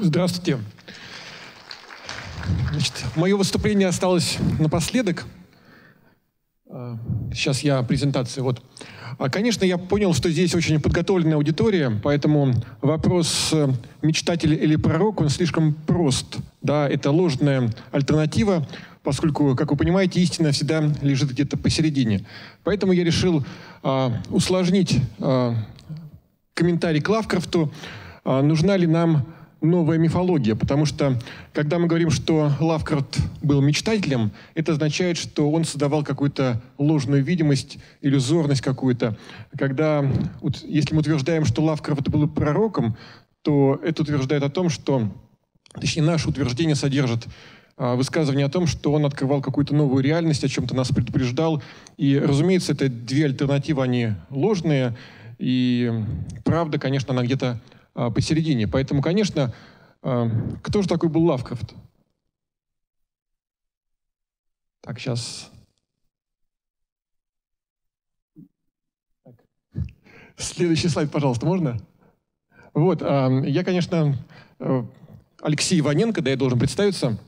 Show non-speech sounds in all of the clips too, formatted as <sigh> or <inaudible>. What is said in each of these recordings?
Здравствуйте. Значит, мое выступление осталось напоследок. А, сейчас я презентацию. Вот. А, конечно, я понял, что здесь очень подготовленная аудитория, поэтому вопрос э, мечтатель или пророк, он слишком прост. Да, это ложная альтернатива, поскольку, как вы понимаете, истина всегда лежит где-то посередине. Поэтому я решил э, усложнить э, комментарий к Лавкрафту, э, нужна ли нам новая мифология, потому что, когда мы говорим, что Лавкрафт был мечтателем, это означает, что он создавал какую-то ложную видимость, иллюзорность какую-то. Когда, если мы утверждаем, что Лавкрафт был пророком, то это утверждает о том, что, точнее, наше утверждение содержит а, высказывание о том, что он открывал какую-то новую реальность, о чем-то нас предупреждал. И, разумеется, это две альтернативы, они ложные. И правда, конечно, она где-то а, посередине. Поэтому, конечно, а, кто же такой был Лавкрафт? Так, сейчас... Так. Следующий слайд, пожалуйста, можно? Вот, а, я, конечно, э, Алексей Иваненко, да, я должен представиться.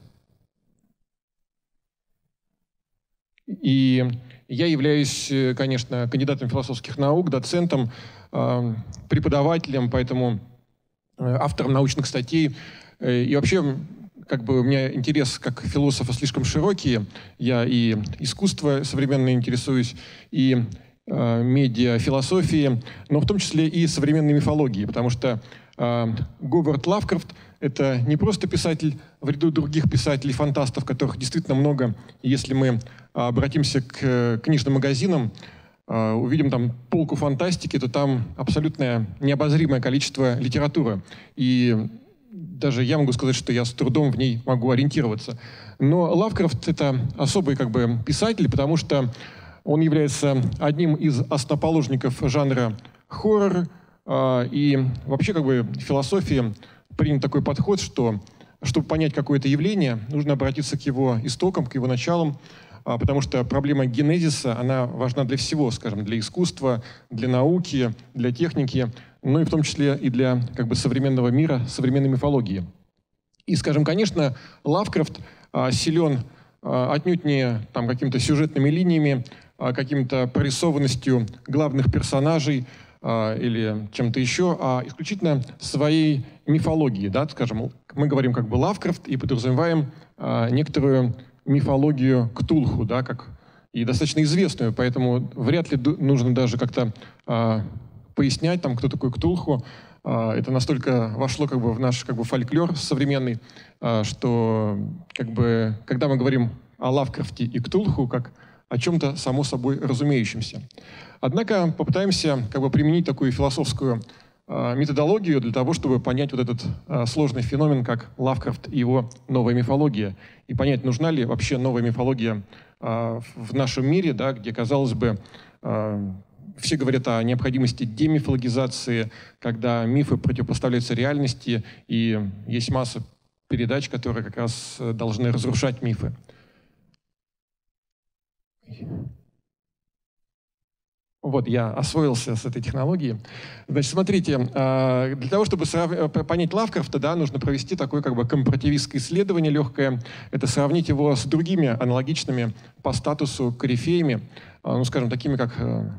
И я являюсь, э, конечно, кандидатом философских наук, доцентом, преподавателем, поэтому автором научных статей. Э, и вообще, как бы у меня интерес как философа слишком широкий. Я и искусство современное интересуюсь, и э, медиа, философии, но в том числе и современной мифологии, потому что э, Говард Лавкрафт — это не просто писатель в ряду других писателей-фантастов, которых действительно много. Если мы обратимся к книжным магазинам, увидим там полку фантастики, то там абсолютное необозримое количество литературы. И даже я могу сказать, что я с трудом в ней могу ориентироваться. Но Лавкрафт — это особый как бы писатель, потому что он является одним из основоположников жанра хоррор. А, и вообще как бы в философии принят такой подход, что чтобы понять какое-то явление, нужно обратиться к его истокам, к его началам, потому что проблема генезиса, она важна для всего, скажем, для искусства, для науки, для техники, ну и в том числе и для как бы, современного мира, современной мифологии. И, скажем, конечно, Лавкрафт а, силен а, отнюдь не там, какими-то сюжетными линиями, а, каким-то прорисованностью главных персонажей а, или чем-то еще, а исключительно своей мифологией. Да? Скажем, мы говорим как бы Лавкрафт и подразумеваем а, некоторую мифологию Ктулху, да, как и достаточно известную, поэтому вряд ли нужно даже как-то а, пояснять, там, кто такой Ктулху. А, это настолько вошло как бы в наш как бы фольклор современный, а, что как бы когда мы говорим о Лавкрафте и Ктулху как о чем-то само собой разумеющемся. Однако попытаемся как бы применить такую философскую методологию для того, чтобы понять вот этот а, сложный феномен, как Лавкрафт и его новая мифология, и понять, нужна ли вообще новая мифология а, в нашем мире, да, где, казалось бы, все говорят о необходимости демифологизации, когда мифы противопоставляются реальности, и есть масса передач, которые как раз должны разрушать мифы. Вот, я освоился с этой технологией. Значит, смотрите, а, для того, чтобы э, понять Лавкрафта, да, нужно провести такое как бы компаративистское исследование легкое. Это сравнить его с другими аналогичными по статусу корифеями, а, ну, скажем, такими как э,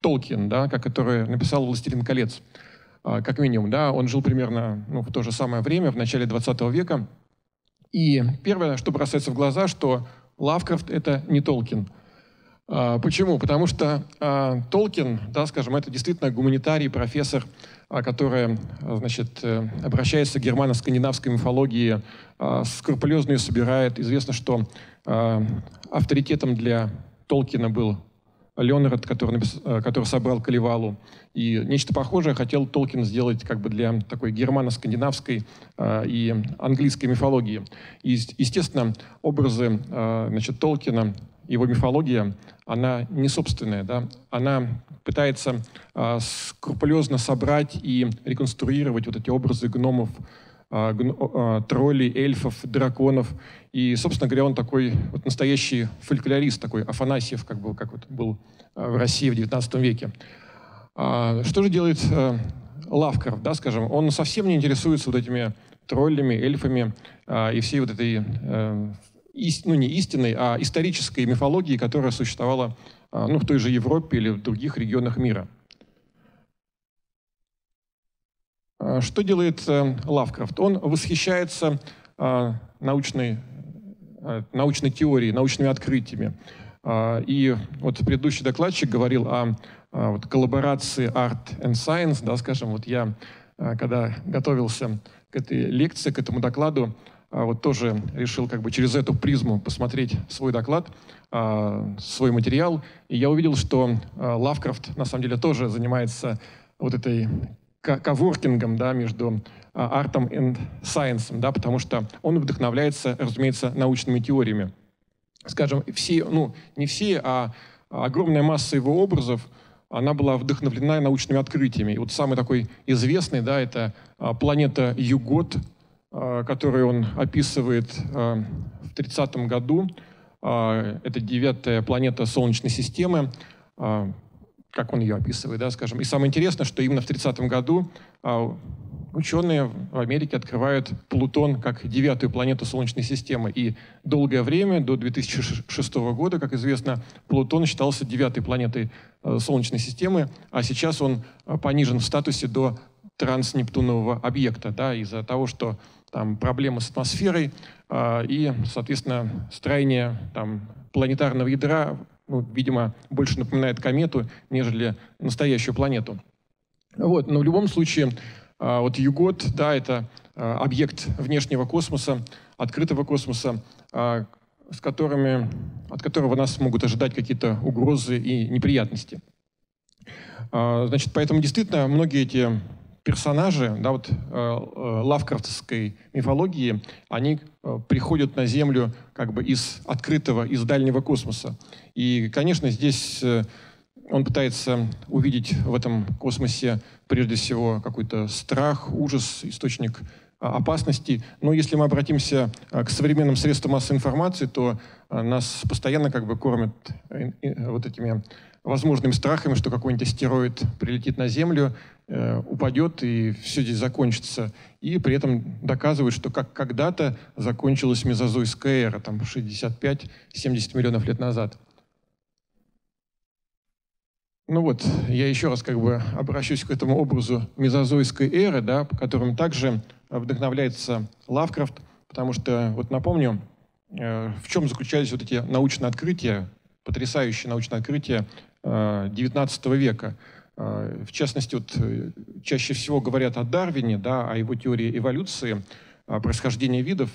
Толкин, да, который написал «Властелин колец». Как минимум, да, он жил примерно ну, в то же самое время, в начале 20 века. И первое, что бросается в глаза, что Лавкрафт — это не Толкин — почему? Потому что а, Толкин, да, скажем, это действительно гуманитарий, профессор, а, который значит, э, обращается к германо-скандинавской мифологии, скрупулезно ее собирает. Известно, что авторитетом для Толкина был Леонард, который, который собрал Калевалу. И нечто похожее хотел Толкин сделать как бы для такой германо-скандинавской и английской мифологии. И, естественно, образы значит, Толкина его мифология, она не собственная, да? она пытается э, скрупулезно собрать и реконструировать вот эти образы гномов, э, гн, э, троллей, эльфов, драконов. И, собственно говоря, он такой вот настоящий фольклорист, такой Афанасьев, как, был, как вот был в России в XIX веке. А, что же делает Лавкрафт, да, скажем? Он совсем не интересуется вот этими троллями, эльфами и всей вот этой, ну не истинной, а исторической мифологии, которая существовала ну, в той же Европе или в других регионах мира. Что делает Лавкрафт? Он восхищается научной, научной теорией, научными открытиями. И вот предыдущий докладчик говорил о а, вот, коллаборации Art and Science, да, скажем, вот я, а, когда готовился к этой лекции, к этому докладу, а, вот тоже решил как бы через эту призму посмотреть свой доклад, свой материал, и я увидел, что Лавкрафт на самом деле тоже занимается вот этой коворкингом да, между артом и сайенсом, да, потому что он вдохновляется, разумеется, научными теориями. Скажем, все, ну, не все, а огромная масса его образов – она была вдохновлена научными открытиями. И вот самый такой известный, да, это а, планета Югот, а, которую он описывает а, в 30 году. Это девятая планета Солнечной системы, как он ее описывает, да, скажем. И самое интересное, что именно в 30 году ученые в Америке открывают Плутон как девятую планету Солнечной системы. И долгое время, до 2006 года, как известно, Плутон считался девятой планетой э, Солнечной системы, а сейчас он э, понижен в статусе до транснептунового объекта, да, из-за того, что там проблемы с атмосферой э, и, соответственно, строение там, планетарного ядра, ну, видимо, больше напоминает комету, нежели настоящую планету. Вот, но в любом случае а, вот Югот, да, это а, объект внешнего космоса, открытого космоса, а, с которыми, от которого нас могут ожидать какие-то угрозы и неприятности. Значит, поэтому действительно многие эти персонажи да, вот, лавкрафтской мифологии, они приходят на Землю как бы из открытого, из дальнего космоса. И, конечно, здесь э, он пытается увидеть в этом космосе прежде всего какой-то страх, ужас, источник а, опасности. Но если мы обратимся а, к современным средствам массовой информации, то нас постоянно как бы кормят э, вот этими возможными страхами, что какой-нибудь астероид прилетит на Землю, э, упадет и все здесь закончится. И при этом доказывают, что как когда-то закончилась мезозойская эра, там 65-70 миллионов лет назад. Ну вот, я еще раз как бы обращусь к этому образу мезозойской эры, да, которым также вдохновляется Лавкрафт, потому что, вот напомню, э, в чем заключались вот эти научные открытия, потрясающие научные открытия XIX э, века. Э, в частности, вот, чаще всего говорят о Дарвине, да, о его теории эволюции, о происхождении видов.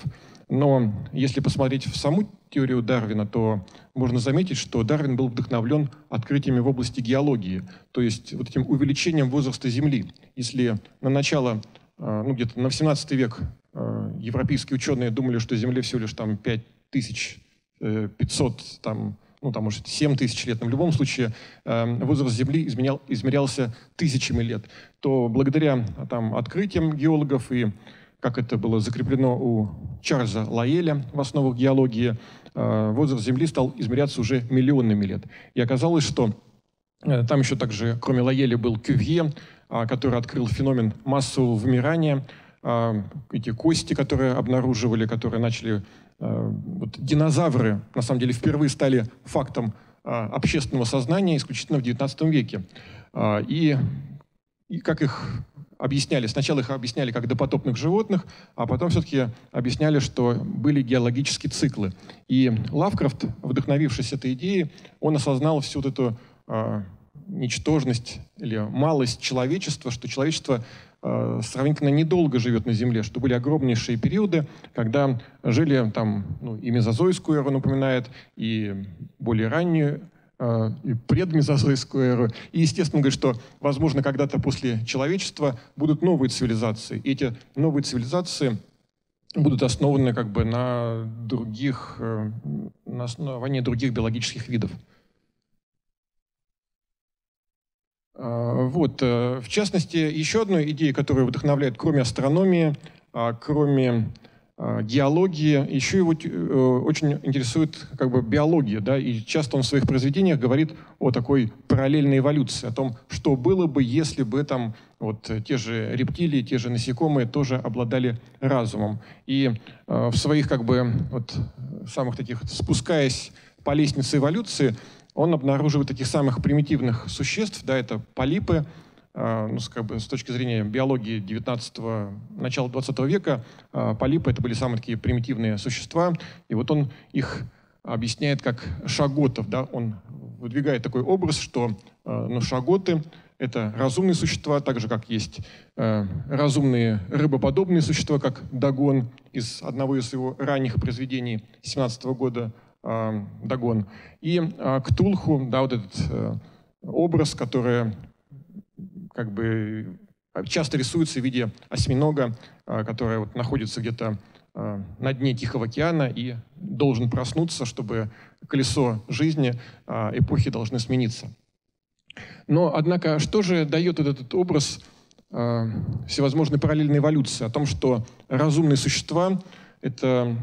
Но если посмотреть в саму теорию Дарвина, то можно заметить, что Дарвин был вдохновлен открытиями в области геологии, то есть вот этим увеличением возраста Земли. Если на начало, э, ну где-то на 18 век э, европейские ученые думали, что Земле всего лишь там 5500, э, там, ну там может 7 тысяч лет, но в любом случае возраст Земли изменял, измерялся тысячами лет, то благодаря там открытиям геологов и как это было закреплено у Чарльза Лаэля в основах геологии, э, возраст Земли стал измеряться уже миллионами лет. И оказалось, что э, там еще также, кроме Лаэля, был Кювье, а, который открыл феномен массового вымирания, а, эти кости, которые обнаруживали, которые начали... Э, вот динозавры, на самом деле, впервые стали фактом а, общественного сознания исключительно в XIX веке. И, и как их объясняли, сначала их объясняли как допотопных животных, а потом все-таки объясняли, что были геологические циклы. И Лавкрафт, вдохновившись этой идеей, он осознал всю вот эту э, ничтожность или малость человечества, что человечество э, сравнительно недолго живет на Земле, что были огромнейшие периоды, когда жили там, ну, и мезозойскую эру напоминает, и более раннюю Э, и предмезозойскую эру. И, естественно, говорит, что, возможно, когда-то после человечества будут новые цивилизации. И эти новые цивилизации будут основаны как бы на других, э, на основании других биологических видов. Вот, в частности, еще одной идеей, которая вдохновляет, кроме астрономии, кроме э, геологии, еще его э, очень интересует как бы биология, да, и часто он в своих произведениях говорит о такой параллельной эволюции, о том, что было бы, если бы там вот те же рептилии, те же насекомые тоже обладали разумом. И э, в своих как бы вот самых таких, спускаясь по лестнице эволюции, он обнаруживает таких самых примитивных существ, да, это полипы, а, ну, как бы, с точки зрения биологии 19 начала 20 века, а, полипы это были самые такие примитивные существа, и вот он их объясняет как шаготов, да, он выдвигает такой образ, что а, ну, шаготы — это разумные существа, так же, как есть разумные рыбоподобные существа, как Дагон из одного из его ранних произведений 17 года. э, Дагон. И э, Ктулху, да, вот этот э, образ, который как бы часто рисуется в виде осьминога, э, который вот находится где-то на дне Тихого океана и должен проснуться, чтобы колесо жизни эпохи должны смениться. Но, однако, что же дает этот образ всевозможной параллельной эволюции? О том, что разумные существа — это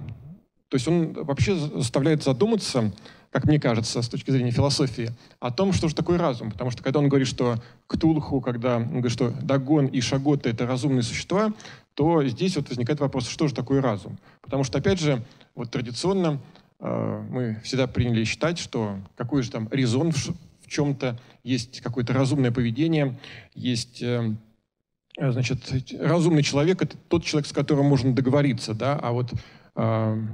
то есть он вообще заставляет задуматься, как мне кажется, с точки зрения философии, о том, что же такое разум. Потому что когда он говорит, что Ктулху, когда он говорит, что Дагон и Шагота — это разумные существа, то здесь вот возникает вопрос, что же такое разум. Потому что, опять же, вот традиционно э, мы всегда приняли считать, что какой же там резон в, в чем-то, есть какое-то разумное поведение, есть... Э, Значит, разумный человек — это тот человек, с которым можно договориться, да, а вот э,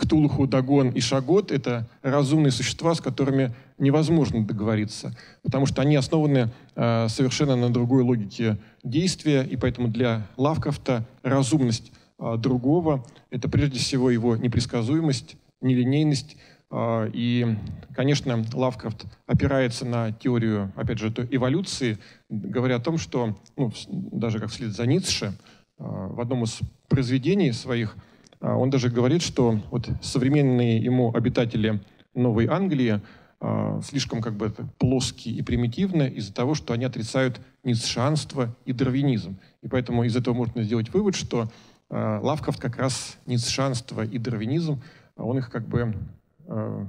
Ктулху, Дагон и Шагот — это разумные существа, с которыми невозможно договориться, потому что они основаны э, совершенно на другой логике действия, и поэтому для Лавкрафта разумность э, другого — это прежде всего его непредсказуемость, нелинейность, э, и, конечно, Лавкрафт опирается на теорию, опять же, эволюции, говоря о том, что, ну, даже как вслед за Ницше, в одном из произведений своих — он даже говорит, что вот современные ему обитатели Новой Англии а, слишком как бы плоские и примитивны из-за того, что они отрицают ницшанство и дарвинизм. И поэтому из этого можно сделать вывод, что э, Лавкрафт как раз ницшанство и дарвинизм, он их как бы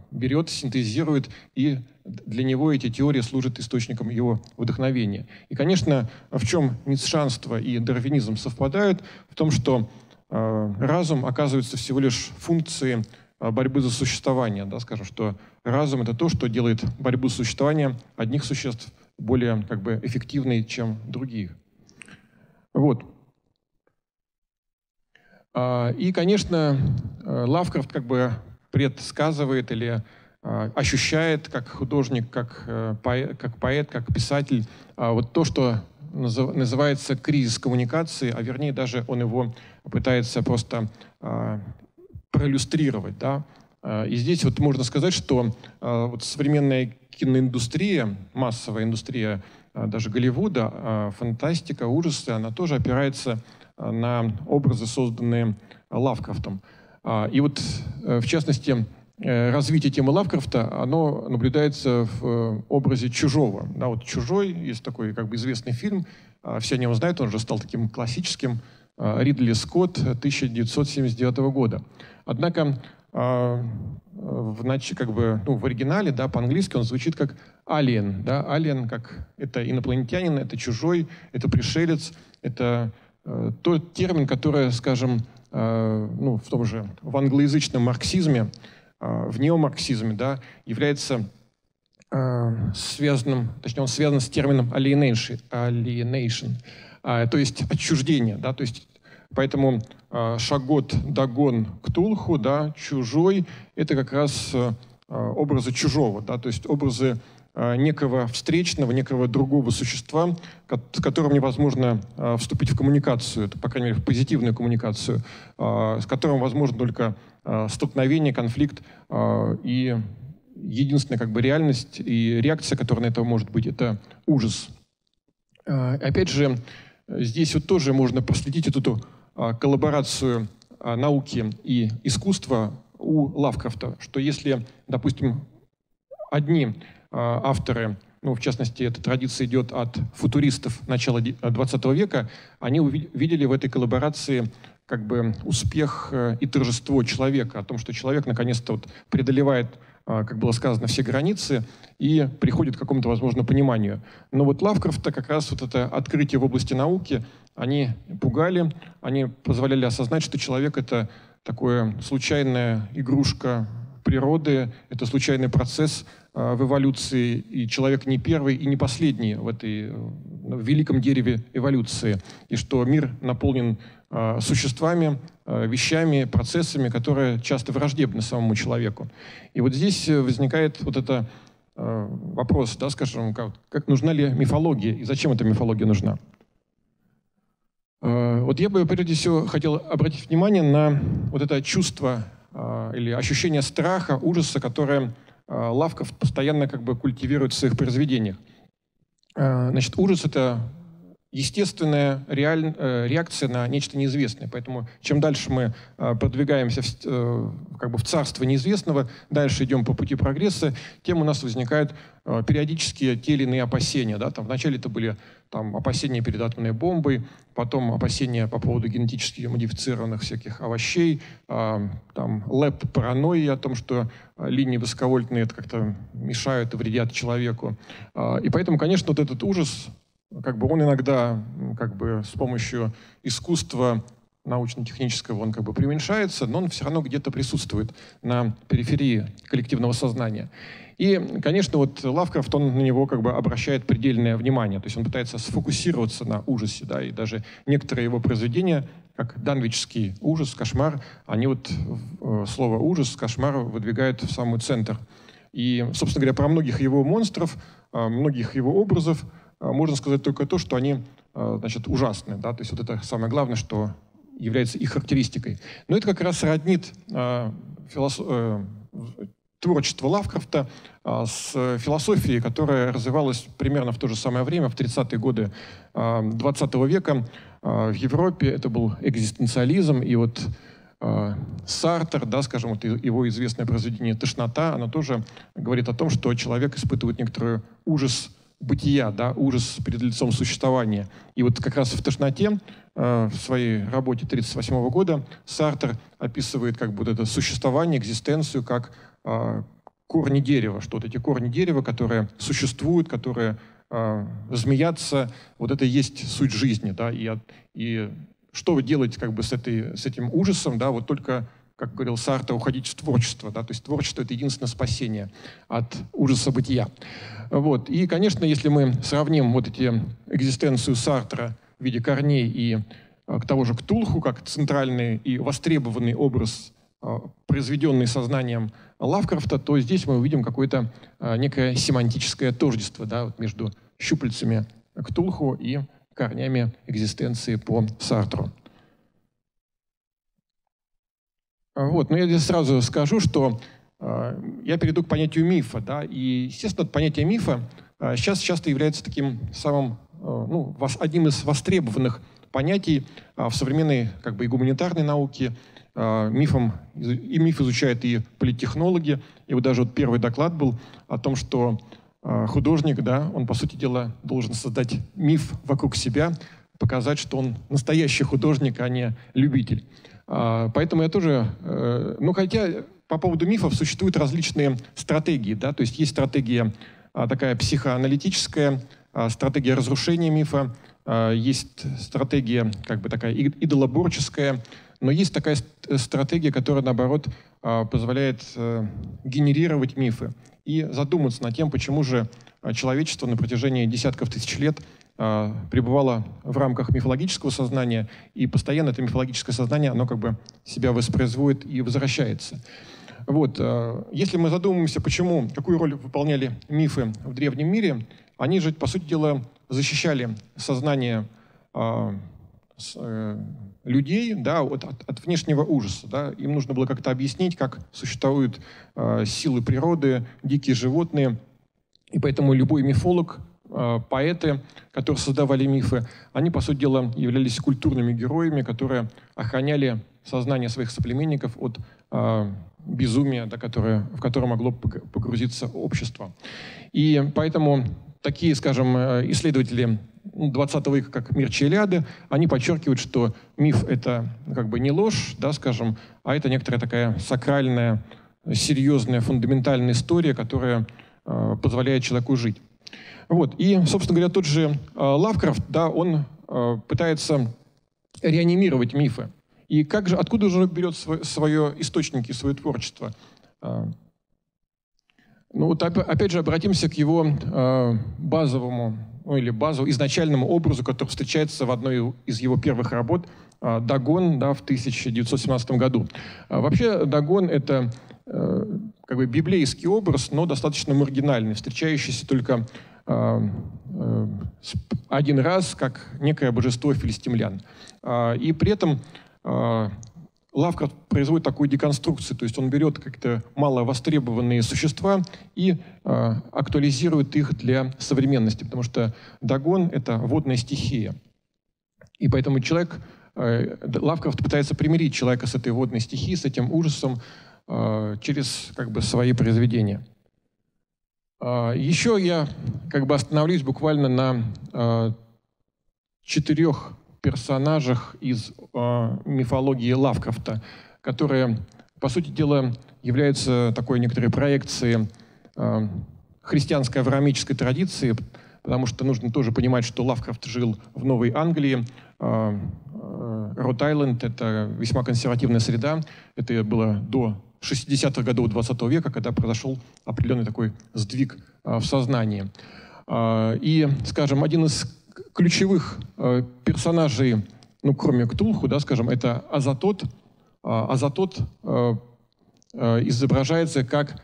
берет, синтезирует, и для него эти теории служат источником его вдохновения. И, конечно, в чем ницшанство и дарвинизм совпадают? В том, что разум оказывается всего лишь функцией э, борьбы за существование. Да, скажем, что разум — это то, что делает борьбу за существование одних существ более как бы, эффективной, чем других. Вот. А, и, конечно, э, Лавкрафт как бы предсказывает или ощущает как художник, как поэт, как, писатель вот то, что называется кризис коммуникации, а вернее даже он его пытается просто э, проиллюстрировать. Да? А, и здесь вот можно сказать, что э, вот современная киноиндустрия, массовая индустрия э, даже Голливуда, э, фантастика, ужасы, она тоже опирается на образы, созданные Лавкрафтом. И вот, в частности, развитие темы Лавкрафта, оно наблюдается в образе чужого. Да, вот «Чужой» есть такой как бы известный фильм, все о нем знают, он же стал таким классическим, Э, Ридли Скотт 1979 года. Однако э, в, как бы, ну, в оригинале, да, по-английски он звучит как alien. Да? Alien как это инопланетянин, это чужой, это пришелец, это э, тот термин, который, скажем, э, ну, в том же, в англоязычном марксизме, э, в неомарксизме, да, является э, связанным, точнее, он связан с термином alienation, alienation э, то есть отчуждение, да, то есть Поэтому э, Шагот, Дагон, Ктулху, да, чужой, это как раз образы чужого, да, то есть образы некого встречного, некого другого существа, с которым невозможно вступить в коммуникацию, это, по крайней мере, в позитивную коммуникацию, с которым возможно только столкновение, конфликт э, и единственная как бы реальность и реакция, которая на это может быть, это ужас. Э, опять же, здесь вот тоже можно проследить эту коллаборацию науки и искусства у Лавкрафта, что если, допустим, одни авторы, ну, в частности, эта традиция идет от футуристов начала 20 века, они увидели в этой коллаборации как бы успех э, и торжество человека, о том, что человек наконец-то вот преодолевает, а, как было сказано, все границы и приходит к какому-то, возможно, пониманию. Но вот Лавкрафта как раз вот это открытие в области науки, они пугали, они позволяли осознать, что человек — это такое случайная игрушка природы, это случайный процесс э, в эволюции, и человек не первый и не последний в этой э, в великом дереве эволюции, и что мир наполнен существами, вещами, процессами, которые часто враждебны самому человеку. И вот здесь возникает вот это вопрос, да, скажем, как, как нужна ли мифология и зачем эта мифология нужна. Вот я бы прежде всего хотел обратить внимание на вот это чувство или ощущение страха, ужаса, которое Лавков постоянно как бы культивирует в своих произведениях. Значит, ужас — это естественная реаль... Э, реакция на нечто неизвестное. Поэтому чем дальше мы э, продвигаемся в, э, как бы в царство неизвестного, дальше идем по пути прогресса, тем у нас возникают периодические те или иные опасения. Да? Там, вначале это были там, опасения перед атомной бомбой, потом опасения по поводу генетически модифицированных всяких овощей, там, лэп-паранойи о том, что линии высоковольтные это как-то мешают и вредят человеку. И поэтому, конечно, вот этот ужас как бы он иногда как бы с помощью искусства научно-технического он как бы преуменьшается, но он все равно где-то присутствует на периферии коллективного сознания. И, конечно, вот Лавкрафт, он на него как бы обращает предельное внимание, то есть он пытается сфокусироваться на ужасе, да, и даже некоторые его произведения, как данвичский ужас, кошмар, они вот э, слово ужас, кошмар выдвигают в самый центр. И, собственно говоря, про многих его монстров, э, многих его образов – можно сказать только то, что они а, значит, ужасны. Да? То есть вот это самое главное, что является их характеристикой. Но это как раз роднит философ... э, творчество Лавкрафта с философией, которая развивалась примерно в то же самое время, в 30-е годы э, 20 века. Э, в Европе это был экзистенциализм, и вот э, Сартер, да, скажем, вот его известное произведение «Тошнота», оно тоже говорит о том, что человек испытывает некоторый ужас бытия, да, ужас перед лицом существования. И вот как раз в «Тошноте» э, в своей работе 1938 года Сартер описывает как бы это существование, экзистенцию как э, корни дерева, что вот эти корни дерева, которые существуют, которые э, змеятся, вот это и есть суть жизни, да, и, и что вы делаете как бы с, этой, с этим ужасом, да, вот только как говорил Сартер, уходить в творчество. Да? То есть творчество — это единственное спасение от ужаса бытия. Вот. И, конечно, если мы сравним вот эти экзистенцию Сартра в виде корней и а, к того же Ктулху, как центральный и востребованный образ, а, произведенный сознанием Лавкрафта, то здесь мы увидим какое-то а, некое семантическое тождество да, вот между щупальцами Ктулху и корнями экзистенции по Сартру. Вот. Но я здесь сразу скажу, что э, я перейду к понятию мифа. Да, и, естественно, понятие мифа сейчас часто является таким самым, ну, одним из востребованных понятий в современной как бы, и гуманитарной науке. Мифом, и миф изучают и политтехнологи. И вот даже вот первый доклад был о том, что художник, да, он, по сути дела, должен создать миф вокруг себя, показать, что он настоящий художник, а не любитель. А, поэтому я тоже, э, ну хотя по поводу мифов существуют различные стратегии, да, то есть есть стратегия а, такая психоаналитическая, а, стратегия разрушения мифа, есть стратегия как бы такая идолоборческая, но есть такая стратегия, которая, наоборот, позволяет э, генерировать мифы и задуматься над тем, почему же человечество на протяжении десятков тысяч лет а, пребывало в рамках мифологического сознания, и постоянно это мифологическое сознание, оно как бы себя воспроизводит и возвращается. Вот. А, если мы задумаемся, почему, какую роль выполняли мифы в древнем мире, они же, по сути дела, защищали сознание с, э, людей да, от, от, от внешнего ужаса. Да. Им нужно было как-то объяснить, как существуют э, силы природы, дикие животные. И поэтому любой мифолог поэты, которые создавали мифы, они, по сути дела, являлись культурными героями, которые охраняли сознание своих соплеменников от э, безумия, да, которое, в которое могло погрузиться общество. И поэтому такие, скажем, э, исследователи 20 века, как «Мир Челяды», они подчеркивают, что миф — это ну, как бы не ложь, да, скажем, а это некоторая такая сакральная, серьезная, фундаментальная история, которая э, позволяет человеку жить. Вот. И, собственно говоря, тот же э, Лавкрафт, да, он э, пытается реанимировать мифы. И как же, откуда же он берет свое, свое источники, свое творчество? Э, ну вот опять же обратимся к его базовому, ну или базовому, изначальному образу, который встречается в одной из его первых работ «Дагон» да, в 1917 году. Вообще «Дагон» — это как бы библейский образ, но достаточно маргинальный, встречающийся только один раз как некое божество филистимлян. Э, и при этом э, Лавкрафт производит такую деконструкцию, то есть он берет как-то мало востребованные существа и э, актуализирует их для современности, потому что Дагон — это водная стихия. И поэтому человек, э, Лавкрафт пытается примирить человека с этой водной стихией, с этим ужасом э, через как бы, свои произведения. Э, еще я как бы остановлюсь буквально на э, четырех персонажах из э, мифологии Лавкрафта, которые, по сути дела, являются такой некоторой проекцией христианской авраамической традиции, потому что нужно тоже понимать, что Лавкрафт жил в Новой Англии. Рот-Айленд — это весьма консервативная среда. Это было до 60-х годов 20 века, когда произошел определенный такой сдвиг э, в сознании. Э, и, скажем, один из ключевых э, персонажей, ну, кроме Ктулху, да, скажем, это Азатот. Азатот изображается как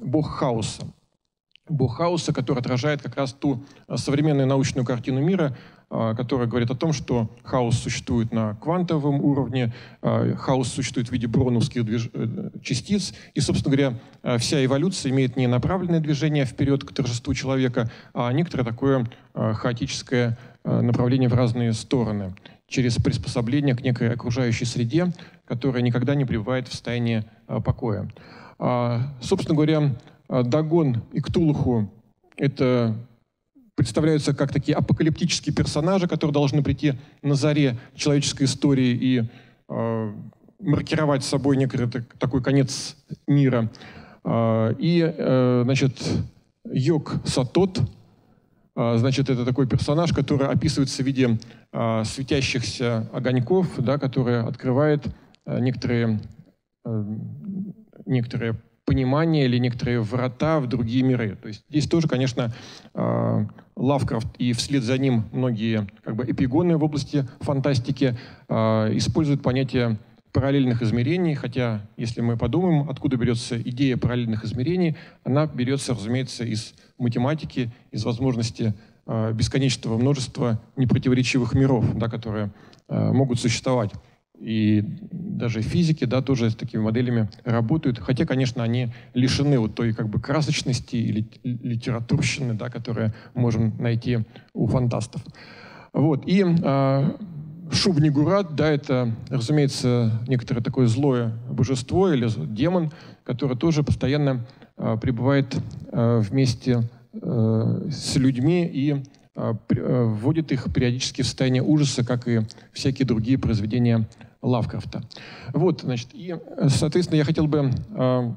бог хаоса. Бог хаоса, который отражает как раз ту современную научную картину мира, а, которая говорит о том, что хаос существует на квантовом уровне, а, хаос существует в виде броновских движ... Э, частиц, и, собственно говоря, а, вся эволюция имеет не направленное движение вперед к торжеству человека, а некоторое такое хаотическое направление в разные стороны через приспособление к некой окружающей среде, которая никогда не пребывает в состоянии покоя. Собственно говоря, Дагон и Ктулху — это представляются как такие апокалиптические персонажи, которые должны прийти на заре человеческой истории и э, маркировать собой некий такой конец мира. Э, и, э, значит, Йог Сатот, э, значит, это такой персонаж, который описывается в виде э, светящихся огоньков, да, который открывает э, некоторые, э, некоторые понимание или некоторые врата в другие миры. То есть здесь тоже, конечно, э, Лавкрафт и вслед за ним многие как бы, эпигоны в области фантастики э, используют понятие параллельных измерений, хотя, если мы подумаем, откуда берется идея параллельных измерений, она берется, разумеется, из математики, из возможности э, бесконечного множества непротиворечивых миров, да, которые могут существовать. И даже физики, да, тоже с такими моделями работают. Хотя, конечно, они лишены вот той как бы красочности или литературщины, да, которые можем найти у фантастов. Вот. И э, Шубнигурат, да, это, разумеется, некоторое такое злое божество или демон, который тоже постоянно э, пребывает э, вместе э, с людьми и э, вводит их периодически в состояние ужаса, как и всякие другие произведения Лавкрафта. Вот, значит, и, соответственно, я хотел бы э,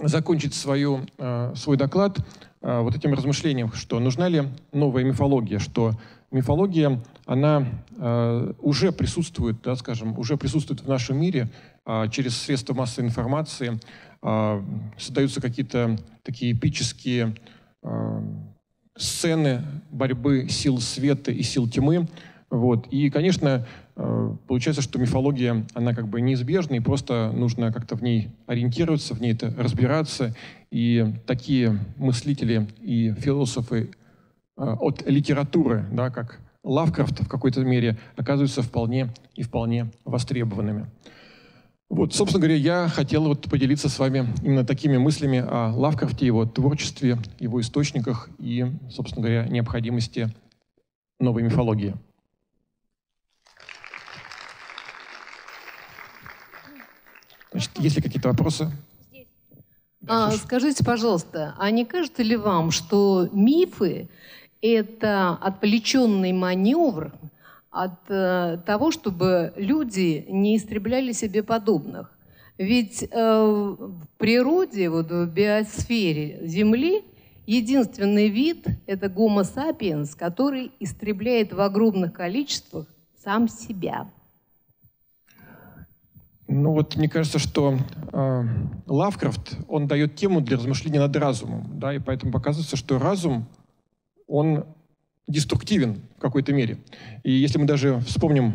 закончить свою, э, свой доклад э, вот этим размышлением, что нужна ли новая мифология, что мифология, она э, уже присутствует, да, скажем, уже присутствует в нашем мире э, через средства массовой информации, э, создаются какие-то такие эпические э, сцены борьбы сил света и сил тьмы, вот. И, конечно, Э, получается, что мифология, она как бы неизбежна, и просто нужно как-то в ней ориентироваться, в ней это разбираться. И такие мыслители и философы э, от литературы, да, как Лавкрафт в какой-то мере, оказываются вполне и вполне востребованными. Вот, собственно говоря, я хотел вот поделиться с вами именно такими мыслями о Лавкрафте, его творчестве, его источниках и, собственно говоря, необходимости новой мифологии. Значит, есть ли какие-то вопросы? А, скажите, пожалуйста, а не кажется ли вам, что мифы – это отвлеченный маневр от э, того, чтобы люди не истребляли себе подобных. Ведь э, в природе, вот в биосфере Земли, единственный вид – это Homo sapiens, который истребляет в огромных количествах сам себя. Ну вот мне кажется, что э, Лавкрафт, он дает тему для размышления над разумом, да, и поэтому показывается, что разум, он деструктивен в какой-то мере. И если мы даже вспомним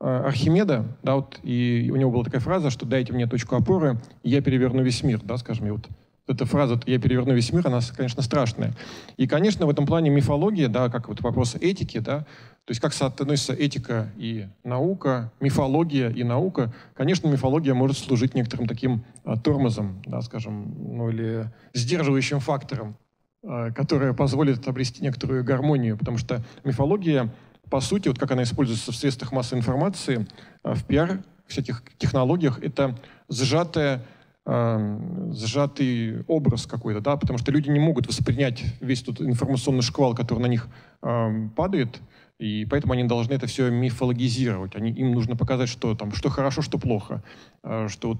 э, Архимеда, да, вот, и у него была такая фраза, что «дайте мне точку опоры, я переверну весь мир», да, скажем, и вот эта фраза «я переверну весь мир», она, конечно, страшная. И, конечно, в этом плане мифология, да, как вот вопрос этики, да, то есть как соотносится этика и наука, мифология и наука. Конечно, мифология может служить некоторым таким а, тормозом, да, скажем, ну или сдерживающим фактором, а, которое позволит обрести некоторую гармонию, потому что мифология, по сути, вот как она используется в средствах массовой информации, а, в пиар, всяких технологиях, это сжатая сжатый образ какой-то, да, потому что люди не могут воспринять весь тот информационный шквал, который на них э, падает, и поэтому они должны это все мифологизировать. Они, им нужно показать, что там, что хорошо, что плохо, э, что вот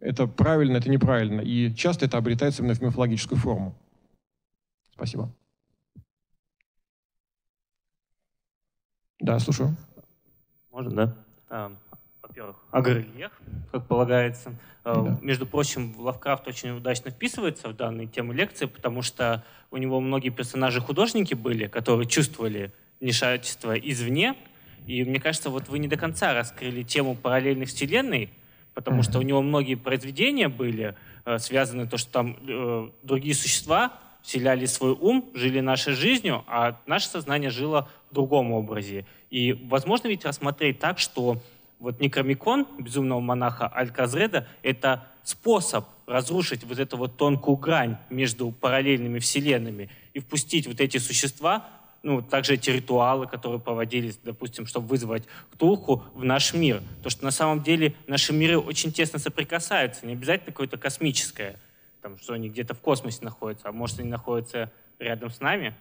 это правильно, это неправильно. И часто это обретается именно в мифологическую форму. Спасибо. Да, слушаю. Можно, да? А, во-первых, агрельеф, как полагается. А, да. Между прочим, Лавкрафт очень удачно вписывается в данные темы лекции, потому что у него многие персонажи художники были, которые чувствовали вмешательства извне. И мне кажется, вот вы не до конца раскрыли тему параллельных вселенной, потому mm-hmm. что у него многие произведения были э, связаны то, что там э, другие существа вселяли свой ум, жили нашей жизнью, а наше сознание жило в другом образе. И возможно ведь рассмотреть так, что вот Некромикон безумного монаха Аль-Казреда — это способ разрушить вот эту вот тонкую грань между параллельными вселенными и впустить вот эти существа ну, также эти ритуалы, которые проводились, допустим, чтобы вызвать ктулху в наш мир. То, что на самом деле наши миры очень тесно соприкасаются, не обязательно какое-то космическое, там, что они где-то в космосе находятся, а может, они находятся рядом с нами.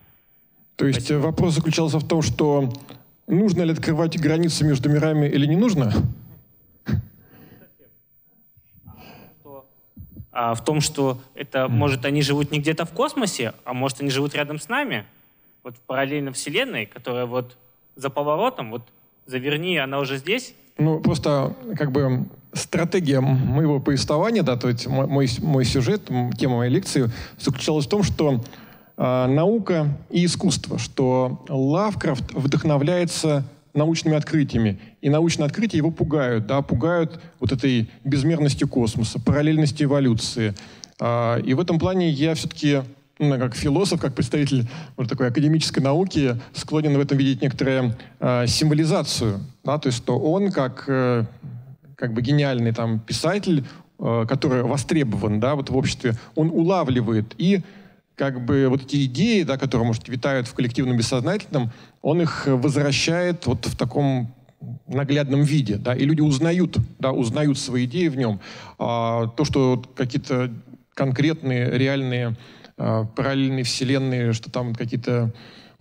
То есть Спасибо. вопрос заключался в том, что нужно ли открывать границы между мирами или не нужно? А в том, что это, может, они живут не где-то в космосе, а может, они живут рядом с нами вот в параллельной вселенной, которая вот за поворотом, вот заверни, она уже здесь. Ну, просто как бы стратегия моего повествования, да, то есть мой, мой сюжет, тема моей лекции заключалась в том, что э, наука и искусство, что Лавкрафт вдохновляется научными открытиями. И научные открытия его пугают, да, пугают вот этой безмерностью космоса, параллельностью эволюции. Э, и в этом плане я все-таки как философ, как представитель вот такой академической науки, склонен в этом видеть некоторую э, символизацию. Да? То есть, что он как, э, как бы гениальный там, писатель, э, который востребован да, вот в обществе, он улавливает и как бы вот эти идеи, да, которые, может, витают в коллективном бессознательном, он их возвращает вот в таком наглядном виде, да, и люди узнают, да, узнают свои идеи в нем. А, то, что какие-то конкретные, реальные э, параллельные вселенные, что там какие-то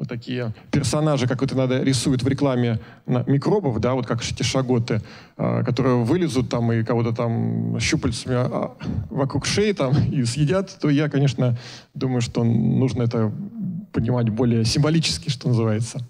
вот такие персонажи, как это надо рисуют в рекламе микробов, да, вот как эти шаготы, э, которые вылезут там и кого-то там щупальцами а, вокруг шеи там <laughs> и съедят, то я, конечно, думаю, что нужно это понимать более символически, что называется.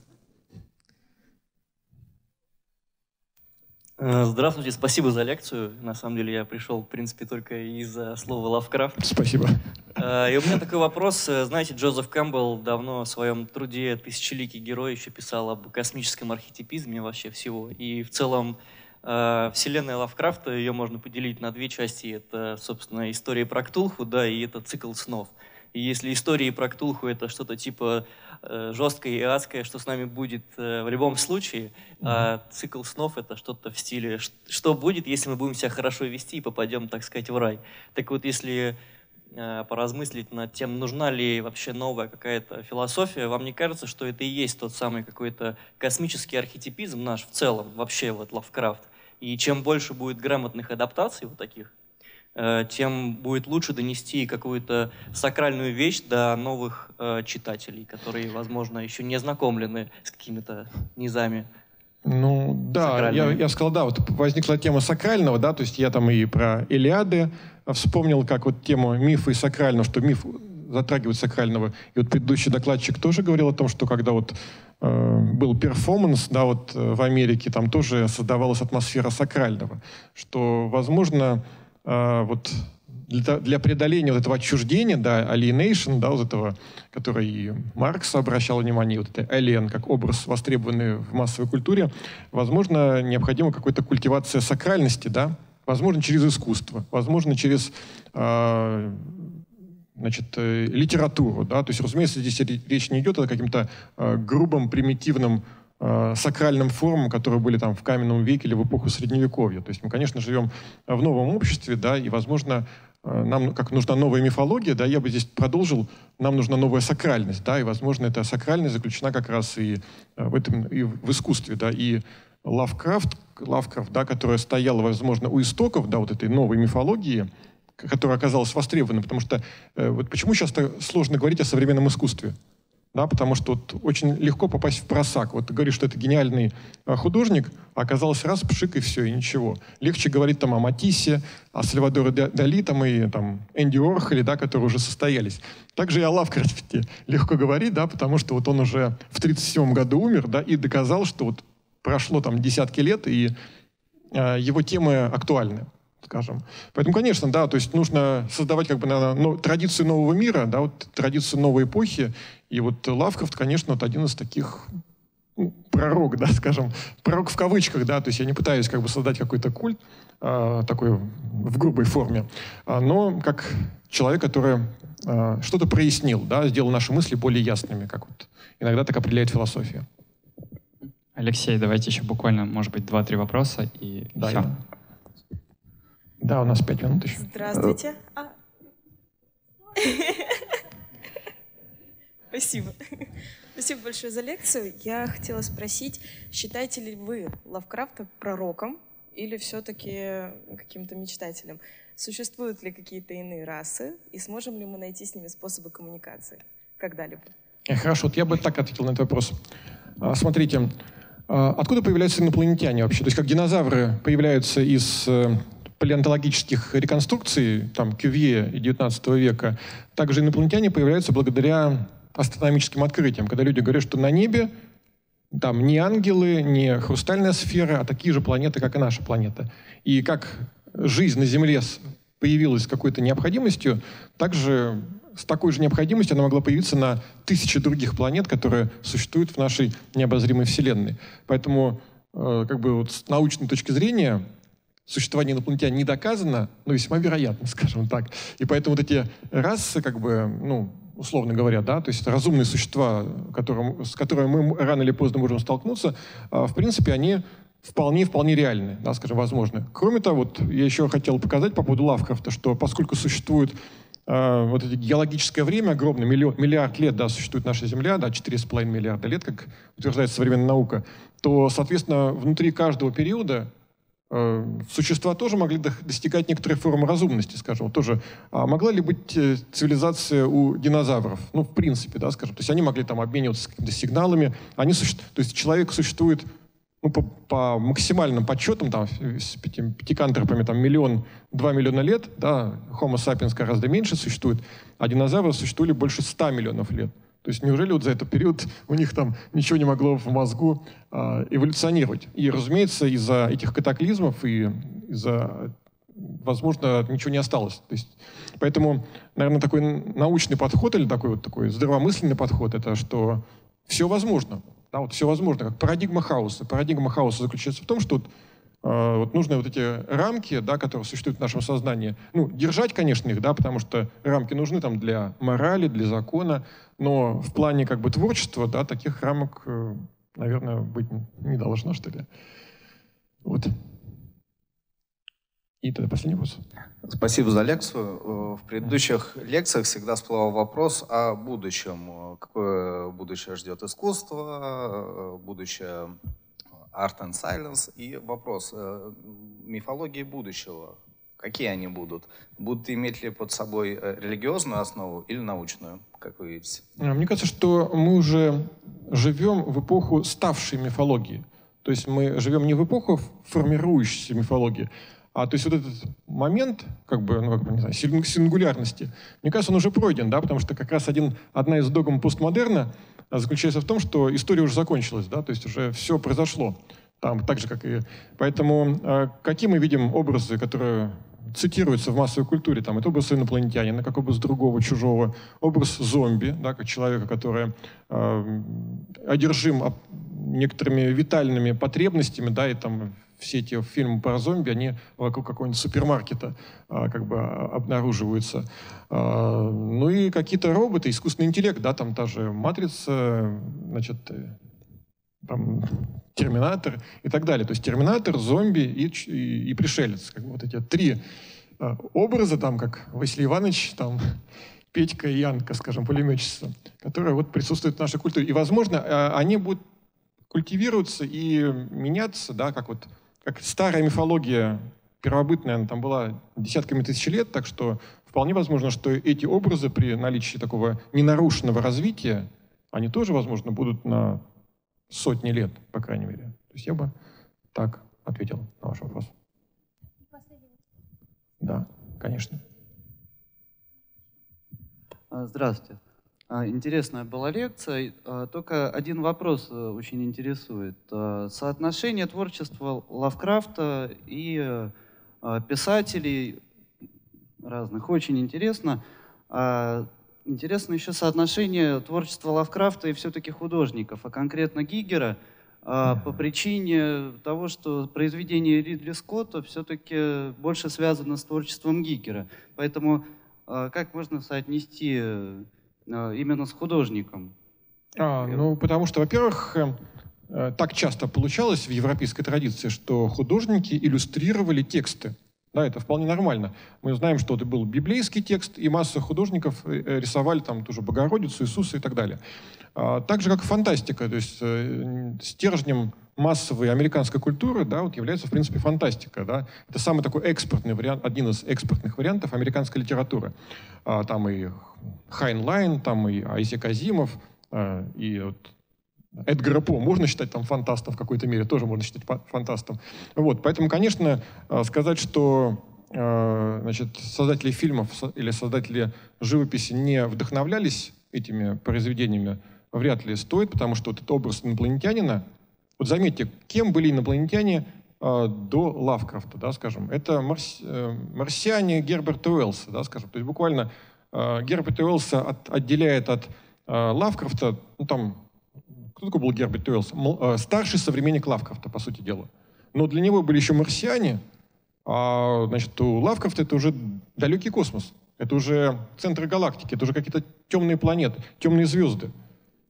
Здравствуйте, спасибо за лекцию. На самом деле я пришел, в принципе, только из-за слова «Лавкрафт». Спасибо. Э, и у меня такой вопрос. Э, знаете, Джозеф Кэмпбелл давно в своем труде «Тысячеликий герой» еще писал об космическом архетипизме вообще всего. И в целом вселенная Лавкрафта, ее можно поделить на две части. Это, собственно, история про Ктулху, да, и это цикл снов. И если истории про Ктулху это что-то типа э, жесткое и адское, что с нами будет э, в любом случае, а цикл снов это что-то в стиле «что будет, если мы будем себя хорошо вести и попадем, так сказать, в рай». Так вот, если э, поразмыслить над тем, нужна ли вообще новая какая-то философия, вам не кажется, что это и есть тот самый какой-то космический архетипизм наш в целом, вообще вот Лавкрафт? И чем больше будет грамотных адаптаций вот таких, э, тем будет лучше донести какую-то сакральную вещь до новых э, читателей, которые, возможно, еще не ознакомлены с какими-то низами. Ну да, я, я сказал, да, вот возникла тема сакрального, да, то есть я там и про Илиады вспомнил, как вот тему мифа и сакрального, что миф затрагивает сакрального. И вот предыдущий докладчик тоже говорил о том, что когда вот э, был перформанс, да, вот э, в Америке, там тоже создавалась атмосфера сакрального, что, возможно, э, вот для, для преодоления вот этого отчуждения, да, alienation, да, вот этого, который и Маркс обращал внимание, вот это alien как образ, востребованный в массовой культуре, возможно, необходима какая-то культивация сакральности, да, возможно, через искусство, возможно, через э, значит, э, литературу. Да? То есть, разумеется, здесь речь не идет о каким-то э, грубом, примитивном э, сакральным формам, которые были там в каменном веке или в эпоху Средневековья. То есть мы, конечно, живем в новом обществе, да, и, возможно, э, нам как нужна новая мифология, да, я бы здесь продолжил, нам нужна новая сакральность, да, и, возможно, эта сакральность заключена как раз и э, в этом, и в искусстве, да, и Лавкрафт, Лавкрафт, да, которая стояла, возможно, у истоков, да, вот этой новой мифологии, которая оказалась востребованной, потому что э, вот почему часто сложно говорить о современном искусстве? Да, потому что вот очень легко попасть в просак. Вот ты говоришь, что это гениальный а, художник, а оказалось раз, пшик и все, и ничего. Легче говорить там о Матиссе, о Сальвадоре Дали там, и там, Энди Орхоле, да, которые уже состоялись. Также и о Лавкрафте легко говорить, да, потому что вот он уже в 1937 году умер, да, и доказал, что вот прошло там десятки лет, и э, его темы актуальны скажем. Поэтому, конечно, да, то есть нужно создавать как бы на, ну, традицию нового мира, да, вот традицию новой эпохи. И вот Лавкрафт, конечно, вот один из таких ну, пророк, да, <laughs> скажем, пророк в кавычках, да, то есть я не пытаюсь как бы создать какой-то культ э, такой в грубой форме, а, но как человек, который э, что-то прояснил, да, сделал наши мысли более ясными, как вот иногда так определяет философия. Алексей, давайте еще буквально, может быть, два-три вопроса и да, все. Я... Да, у нас пять минут еще. Здравствуйте. А. Спасибо. Спасибо большое за лекцию. Я хотела спросить, считаете ли вы Лавкрафта пророком или все-таки каким-то мечтателем? Существуют ли какие-то иные расы и сможем ли мы найти с ними способы коммуникации когда-либо? Э, хорошо, вот я бы так ответил на этот вопрос. А, смотрите, а, откуда появляются инопланетяне вообще? То есть как динозавры появляются из э, палеонтологических реконструкций, там, Кювье и 19 века, также инопланетяне появляются благодаря астрономическим открытиям, когда люди говорят, что на небе там не ангелы, не хрустальная сфера, а такие же планеты, как и наша планета. И как жизнь на Земле появилась какой-то необходимостью, также с такой же необходимостью она могла появиться на тысячи других планет, которые существуют в нашей необозримой Вселенной. Поэтому, э, как бы вот с научной точки зрения, существование инопланетян не доказано, но весьма вероятно, <laughs> скажем так. И поэтому вот эти расы, как бы, ну, условно говоря, да, то есть разумные существа, которым, с которыми мы рано или поздно можем столкнуться, а, в принципе, они вполне-вполне реальны, да, скажем, возможны. Кроме того, вот я еще хотел показать по поводу Лавкрафта, что поскольку существует э, вот это геологическое время огромное, миллиард лет, да, существует наша Земля, да, 4,5 миллиарда лет, как утверждает современная наука, то, соответственно, внутри каждого периода существа тоже могли достигать некоторой формы разумности, скажем, тоже. А могла ли быть э, цивилизация у динозавров? Ну, в принципе, да, скажем. То есть они могли там обмениваться какими-то сигналами. Они суще... То есть человек существует ну, по, по максимальным подсчетам, там, с пяти, пятикантропами, там, миллион, два миллиона лет, да, Homo sapiens гораздо меньше существует, а динозавры существовали больше ста миллионов лет. То есть неужели вот за этот период у них там ничего не могло в мозгу э, эволюционировать? И, разумеется, из-за этих катаклизмов и из-за, возможно, ничего не осталось. То есть, поэтому, наверное, такой научный подход или такой вот такой здравомысленный подход, это что все возможно. Да, вот все возможно, как парадигма хаоса. Парадигма хаоса заключается в том, что вот, э, вот нужны вот эти рамки, да, которые существуют в нашем сознании, ну, держать, конечно, их, да, потому что рамки нужны там для морали, для закона, но в плане как бы творчества, да, таких рамок, э, наверное, быть не должно, что ли. Вот. И тогда последний вопрос. Спасибо за лекцию. Э, в предыдущих лекциях всегда всплывал вопрос о будущем. Какое будущее ждет искусство, будущее art and silence. И вопрос мифологии будущего. Какие они будут? Будут иметь ли под собой э, религиозную основу или научную, как вы видите? А, мне кажется, что мы уже живем в эпоху ставшей мифологии. То есть мы живем не в эпоху формирующейся мифологии, а то есть вот этот момент, как бы, ну, как бы, не знаю, сингулярности, мне кажется, он уже пройден, да, потому что как раз один, одна из догм постмодерна а, заключается в том, что история уже закончилась, да, то есть уже все произошло. Там, так же, как и... Поэтому э, какие мы видим образы, которые цитируются в массовой культуре? Там, это образ инопланетянина, как образ другого, чужого, образ зомби, да, как человека, который э, одержим некоторыми витальными потребностями, да, и там все эти фильмы про зомби, они вокруг какого-нибудь супермаркета а, как бы обнаруживаются. А, ну и какие-то роботы, искусственный интеллект, да, там та же матрица, значит, э, там, терминатор и так далее. То есть терминатор, зомби и, и, и пришелец. Как бы вот эти три а, образа, там, как Василий Иванович, там, <laughs> Петька и Янка, скажем, пулеметчество, которые вот присутствуют в нашей культуре. И, возможно, а, они будут культивироваться и меняться, да, как вот как старая мифология первобытная, она там была десятками тысяч лет, так что вполне возможно, что эти образы при наличии такого ненарушенного развития, они тоже, возможно, будут на сотни лет, по крайней мере. То есть я бы так ответил на ваш вопрос. Да, конечно. А, здравствуйте. А, интересная была лекция, а, только один вопрос э, очень интересует. Соотношение творчества Лавкрафта и писателей разных очень интересно. Интересно еще соотношение творчества Лавкрафта и все-таки художников, а конкретно Гигера, а, по причине того, что произведение Ридли Скотта все-таки больше связано с творчеством Гигера. Поэтому а, как можно соотнести а, именно с художником? А, ну, потому что, во-первых, э, э, так часто получалось в европейской традиции, что художники иллюстрировали тексты. Да, это вполне нормально. Мы знаем, что это был библейский текст, и масса художников э, э, рисовали там тоже Богородицу, Иисуса и так далее. А, так же, как фантастика. То есть э, стержнем массовой американской культуры да, вот является, в принципе, фантастика. Да? Это самый такой экспортный вариант, один из экспортных вариантов американской литературы. А, там и Хайнлайн, там и Айзек Азимов, и вот Эдгара По можно считать там фантастом в какой-то мере, тоже можно считать фантастом. Вот, поэтому, конечно, э, сказать, что э, значит, создатели фильмов или создатели живописи не вдохновлялись этими произведениями, вряд ли стоит, потому что вот этот образ инопланетянина, вот заметьте, кем были инопланетяне э, до Лавкрафта, да, скажем, это марс, марсиане Герберта Уэллса, да, скажем, то есть буквально Герберта Уэллса от, отделяет от Лавкрафта, ну, там, кто такой был Герберт Уэллс? Э, старший современник Лавкрафта, по сути дела. Но для него были еще марсиане, а значит, у Лавкрафта это уже далекий космос. Это уже центры галактики, это уже какие-то темные планеты, темные звезды.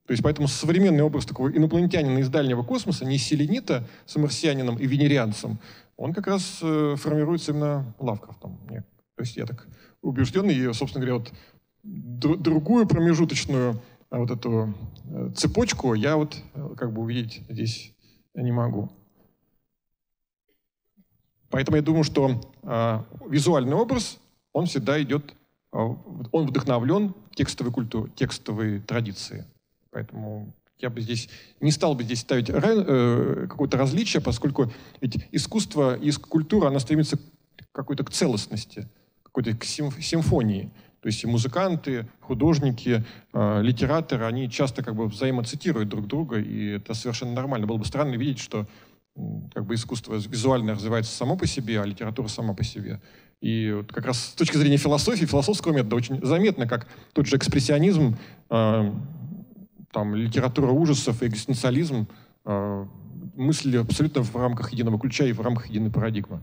То есть поэтому современный образ такого инопланетянина из дальнего космоса, не селенита с марсианином и венерианцем, он как раз э, формируется именно Лавкрафтом. То есть я так убежден, и, собственно говоря, вот другую промежуточную вот эту э, цепочку я вот э, как бы увидеть здесь не могу. Поэтому я думаю, что э, визуальный образ, он всегда идет, э, он вдохновлен текстовой культурой, текстовой традицией. Поэтому я бы здесь не стал бы здесь ставить э, какое-то различие, поскольку ведь искусство и культура, она стремится какой-то к целостности, какой-то к симфонии. То есть и музыканты, художники, э, литераторы, они часто как бы взаимоцитируют друг друга, и это совершенно нормально. Было бы странно видеть, что как бы искусство визуально развивается само по себе, а литература сама по себе. И вот как раз с точки зрения философии, философского метода очень заметно, как тот же экспрессионизм, э, там, литература ужасов экзистенциализм э, мыслили абсолютно в рамках единого ключа и в рамках единой парадигмы.